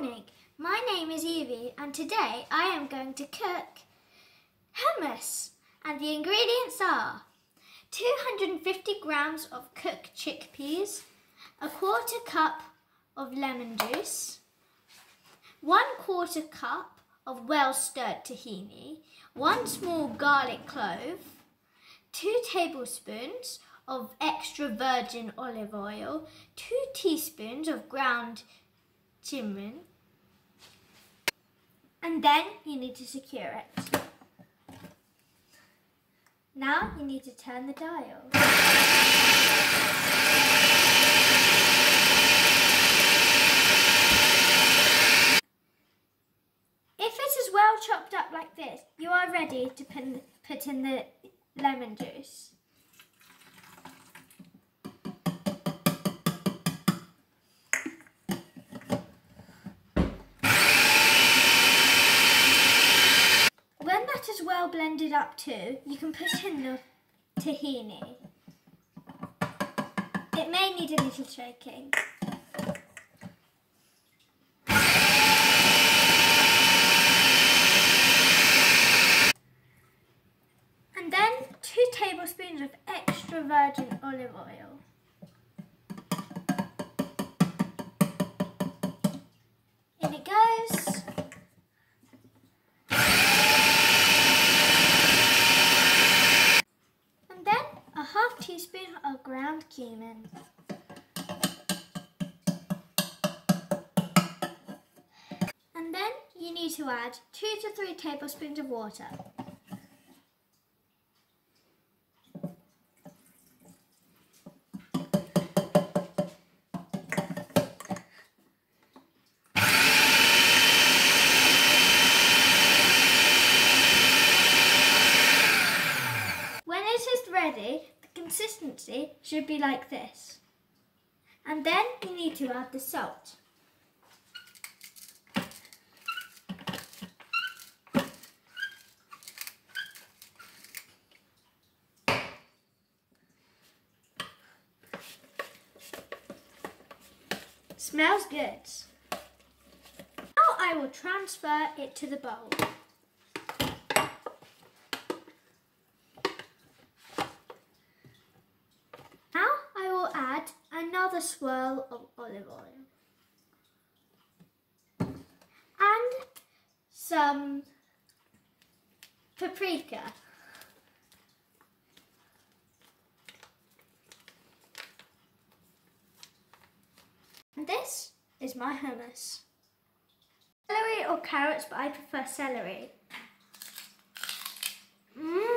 morning. My name is Evie and today I am going to cook hummus. And the ingredients are 250 grams of cooked chickpeas, a quarter cup of lemon juice, one quarter cup of well stirred tahini, one small garlic clove, two tablespoons of extra virgin olive oil, two teaspoons of ground cumin, and then you need to secure it. Now you need to turn the dial. If it is well chopped up like this, you are ready to put in the lemon juice. Is well blended up too, you can put in the tahini. It may need a little shaking. And then two tablespoons of extra virgin olive oil. Ground cumin. And then you need to add 2 to 3 tablespoons of water. When it is ready, consistency should be like this. And then you need to add the salt. Smells good. Now I will transfer it to the bowl. Another swirl of olive oil. And some paprika. And this is my hummus. Celery or carrots, but I prefer celery. Mmm.